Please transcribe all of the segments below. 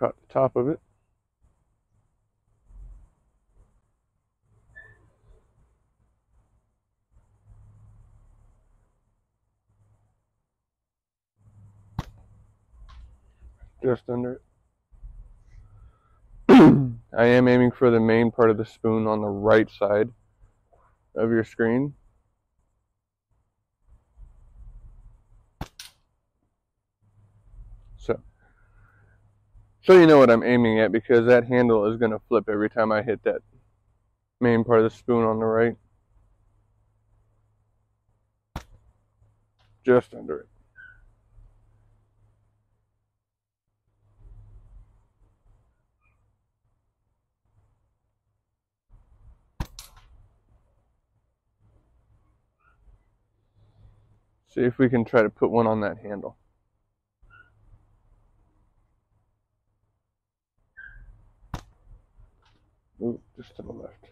caught the top of it. Just under it. I am aiming for the main part of the spoon on the right side of your screen. So, so you know what I'm aiming at because that handle is going to flip every time I hit that main part of the spoon on the right. Just under it. See if we can try to put one on that handle. Just to the left.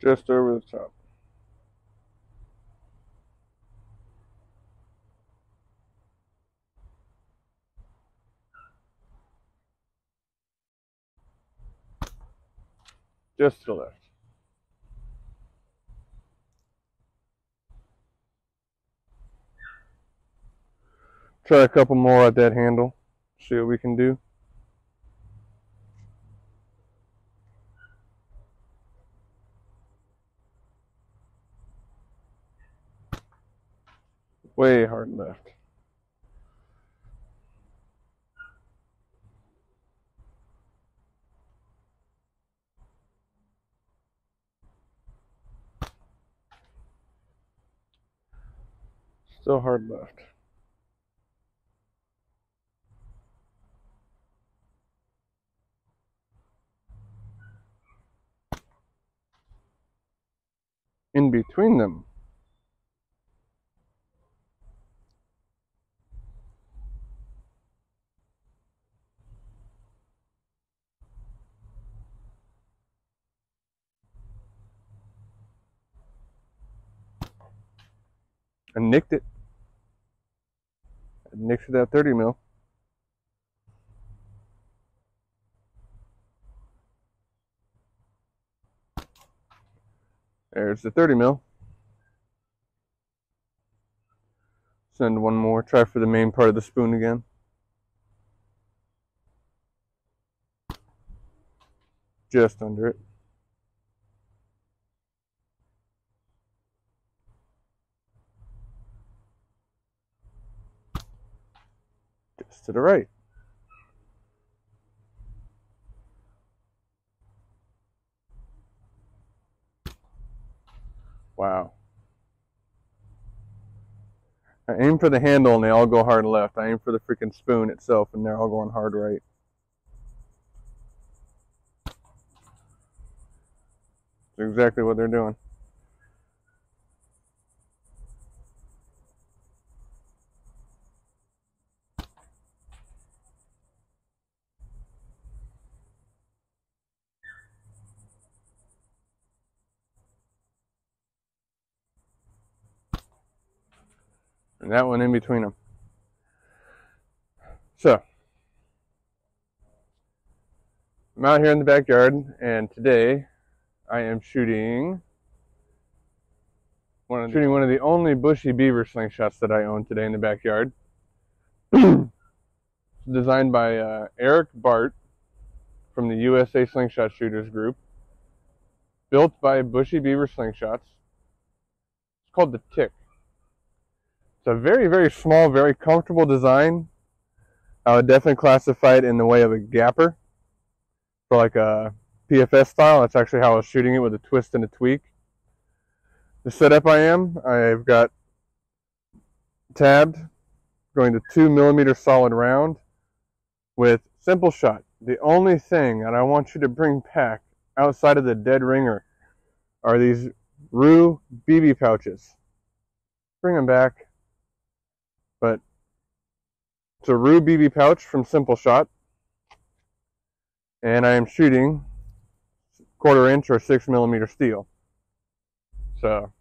Just over the top. Just to. Try a couple more at that handle. See what we can do. Way hard left. Still hard left. In between them. I nicked it. I nicked that 30 mil. There's the 30 mil. Send one more. Try for the main part of the spoon again. Just under it. To the right. Wow. I aim for the handle and they all go hard left. I aim for the freaking spoon itself and they're all going hard right. That's exactly what they're doing. And that one in between them. So, I'm out here in the backyard, and today I am shooting one of the, shooting one of the only bushy beaver slingshots that I own today in the backyard. designed by uh, Eric Baart from the USA Slingshot Shooters Group. Built by Bushy Beaver Slingshots. It's called the Tick. It's a very, very small, very comfortable design. I would definitely classify it in the way of a gapper. For like a PFS style. That's actually how I was shooting it with a twist and a tweak. The setup I am, I've got tabbed, going to two millimeter solid round with simple shot. The only thing that I want you to bring back outside of the dead ringer are these Rue BB pouches. Bring them back. But it's a Rue BB pouch from Simple Shot. and I am shooting quarter inch or six millimeter steel. So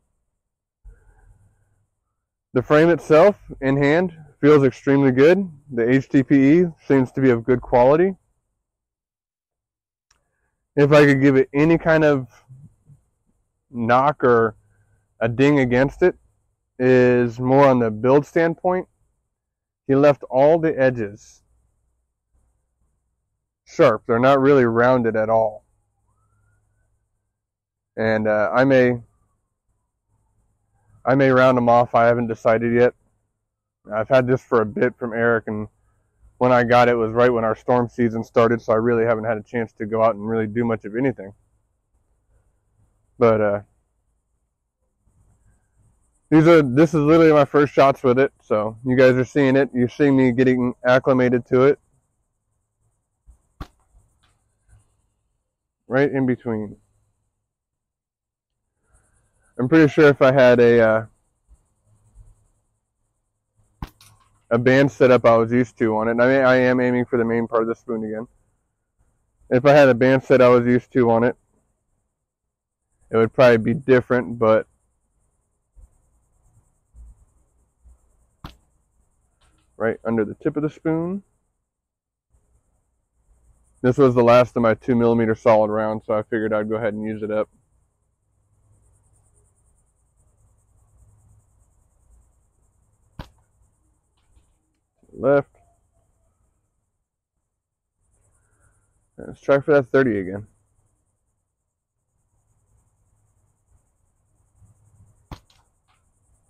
the frame itself in hand feels extremely good. The HDPE seems to be of good quality. If I could give it any kind of knock or a ding against it is more on the build standpoint. He left all the edges sharp. They're not really rounded at all. And uh, I may I may round them off. I haven't decided yet. I've had this for a bit from Eric, and when I got it was right when our storm season started, so I really haven't had a chance to go out and really do much of anything. But uh, these are this is literally my first shots with it, so you guys are seeing it. You're seeing me getting acclimated to it. Right in between. I'm pretty sure if I had a uh, a band setup I was used to on it, and I mean I am aiming for the main part of the spoon again. If I had a band set I was used to on it, it would probably be different, but right under the tip of the spoon. This was the last of my two millimeter solid round, so I figured I'd go ahead and use it up. Left. Let's try for that 30 again.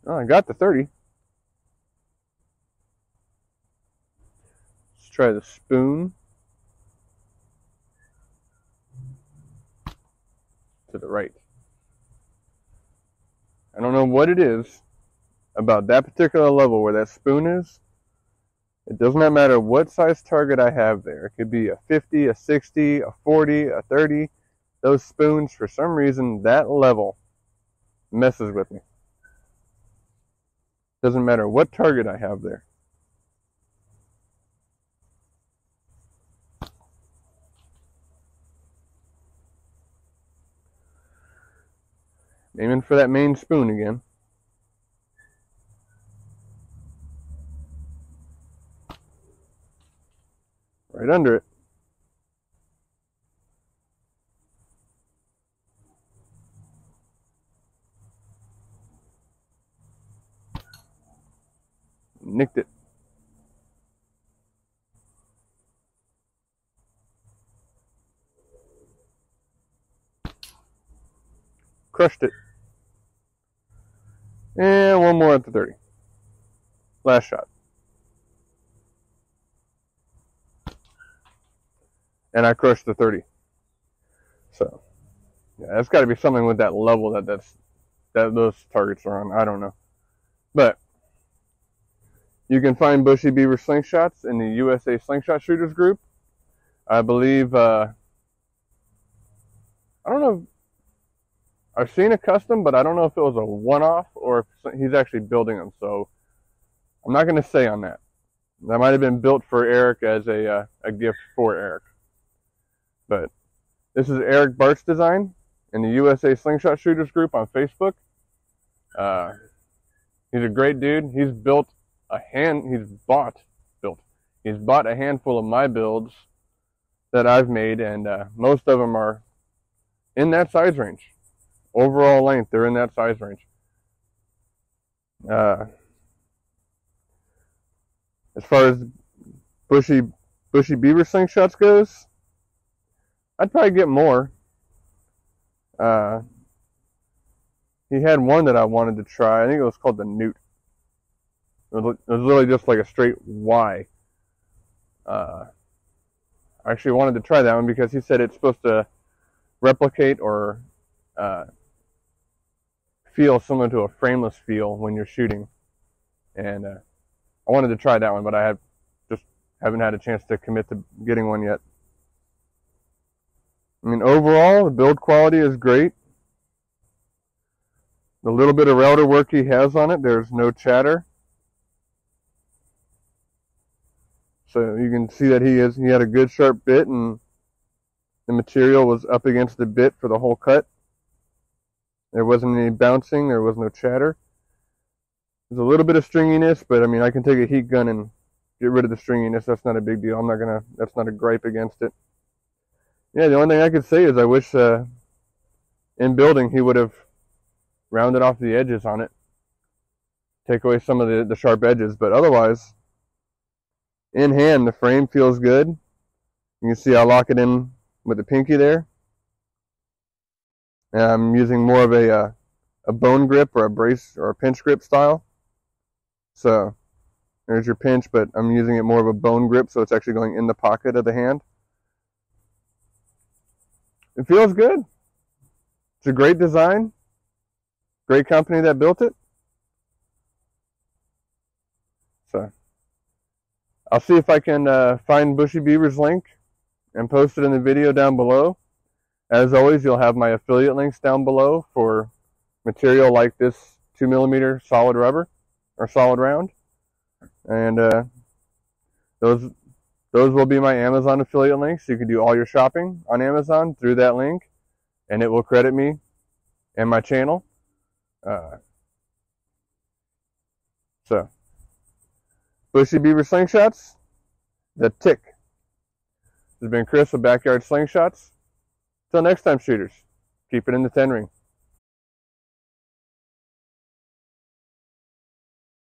Oh, I got the 30. Try the spoon. To the right. I don't know what it is about that particular level where that spoon is. It does not matter what size target I have there. It could be a 50, a 60, a 40, a 30. Those spoons, for some reason, that level messes with me. Doesn't matter what target I have there. Aiming for that main spoon again. Right under it. Nicked it. Crushed it. And one more at the 30. Last shot. And I crushed the 30. So, yeah, that's got to be something with that level that that's that those targets are on. I don't know, but you can find Bushy Beaver slingshots in the USA Slingshot Shooters group. I believe. Uh, I don't know. I've seen a custom, but I don't know if it was a one-off or if he's actually building them. So I'm not going to say on that. That might have been built for Eric as a uh, a gift for Eric. But this is Eric Baart's design in the USA Slingshot Shooters group on Facebook. Uh, he's a great dude. He's built a hand. He's bought built. He's bought a handful of my builds that I've made, and uh, most of them are in that size range overall length, they're in that size range. Uh, as far as bushy bushy beaver slingshots goes, I'd probably get more. Uh, he had one that I wanted to try. I think it was called the Newt. It was, it was literally just like a straight Y. Uh, I actually wanted to try that one because he said it's supposed to replicate or uh, feel similar to a frameless feel when you're shooting. And uh, I wanted to try that one, but I have just haven't had a chance to commit to getting one yet. I mean, overall, the build quality is great. The little bit of router work he has on it, there's no chatter. So you can see that he is he had a good sharp bit and the material was up against the bit for the whole cut. There wasn't any bouncing, there was no chatter. There's a little bit of stringiness, but I mean, I can take a heat gun and get rid of the stringiness. That's not a big deal. I'm not gonna, that's not a gripe against it. Yeah, the only thing I could say is I wish uh, in building he would have rounded off the edges on it. Take away some of the, the sharp edges, but otherwise, in hand, the frame feels good. You can see I lock it in with the pinky there. And I'm using more of a, uh, a bone grip or a brace or a pinch grip style. So there's your pinch, but I'm using it more of a bone grip, so it's actually going in the pocket of the hand. It feels good. It's a great design. Great company that built it. So I'll see if I can uh, find Bushy Beaver's link and post it in the video down below. As always, you'll have my affiliate links down below for material like this 2 millimeter solid rubber or solid round. And uh, those those will be my Amazon affiliate links. You can do all your shopping on Amazon through that link, and it will credit me and my channel. Uh, so, Bushy Beaver Slingshots, the tick. This has been Chris with Backyard Slingshots. Till next time, shooters, keep it in the 10 ring.